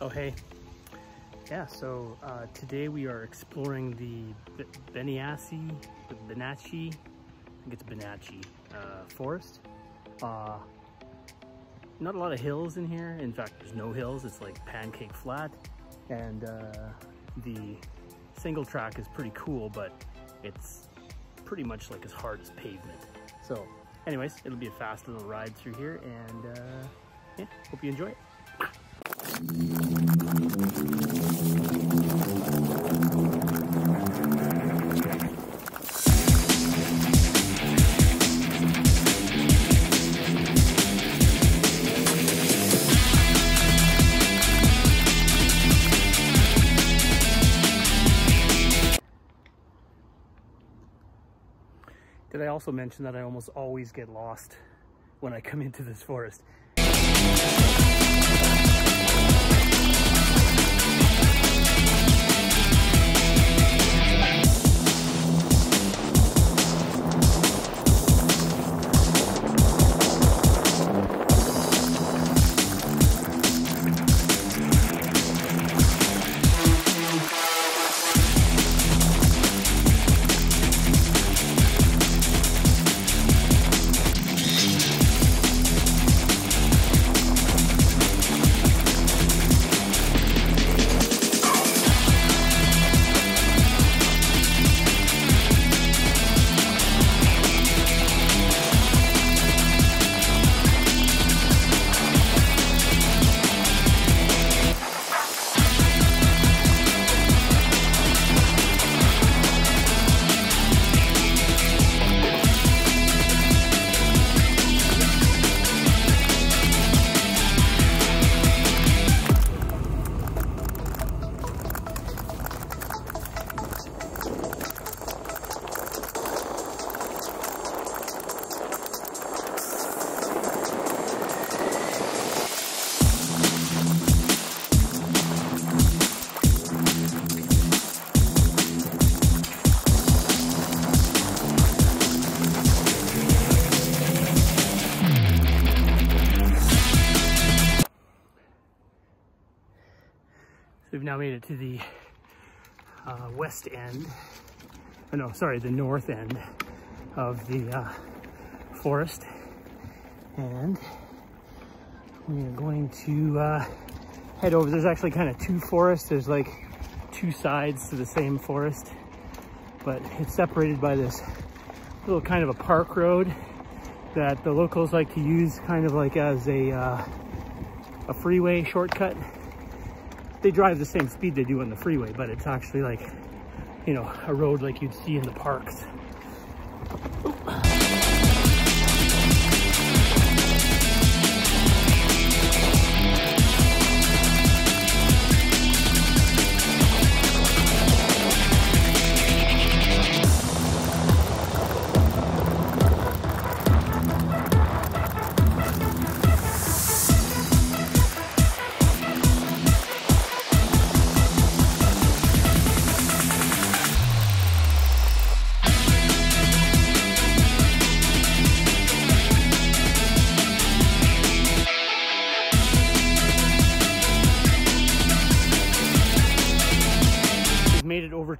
Oh, hey. Yeah, so uh, today we are exploring the B Beniassi, the Benatchee, I think it's Benatchee uh, forest. Uh, not a lot of hills in here. In fact, there's no hills. It's like pancake flat. And uh, the single track is pretty cool, but it's pretty much like as hard as pavement. So anyways, it'll be a fast little ride through here and uh, yeah, hope you enjoy it. Did I also mention that I almost always get lost when I come into this forest? We've now made it to the uh, west end, oh no, sorry, the north end of the uh, forest. And we are going to uh, head over. There's actually kind of two forests. There's like two sides to the same forest, but it's separated by this little kind of a park road that the locals like to use kind of like as a, uh, a freeway shortcut they drive the same speed they do on the freeway, but it's actually like, you know, a road like you'd see in the parks.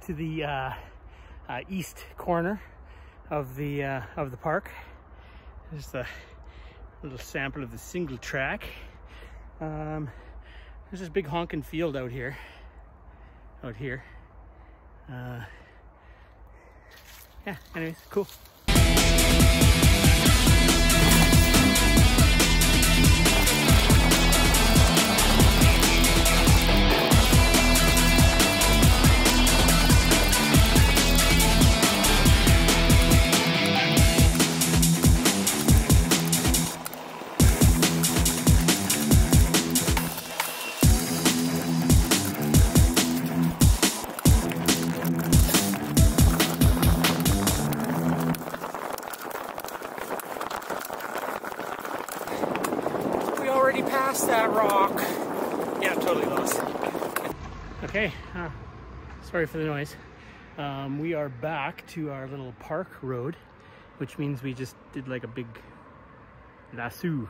To the uh, uh, east corner of the uh, of the park. There's a little sample of the single track. Um, there's this big honking field out here, out here. Uh, yeah, anyways, cool. Already passed that rock. Yeah, I'm totally lost. Okay, uh, sorry for the noise. Um, we are back to our little park road, which means we just did like a big lasso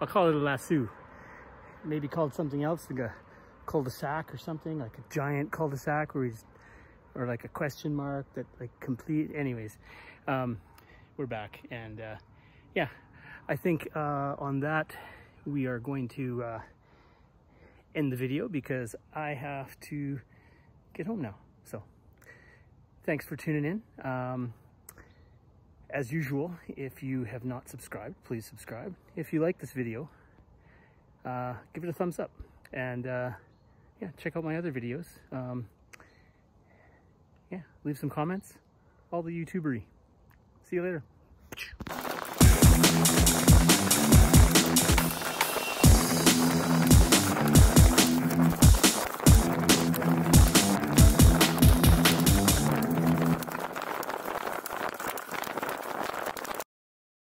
I'll call it a lasso. Maybe called something else, like a cul-de-sac or something, like a giant cul-de-sac where he's, or like a question mark that like complete, anyways. Um, we're back and uh, yeah, I think uh, on that we are going to uh, end the video because I have to get home now. So thanks for tuning in. Um, as usual, if you have not subscribed, please subscribe. If you like this video, uh, give it a thumbs up. And uh, yeah, check out my other videos. Um, yeah, leave some comments. All the YouTubery. See you later.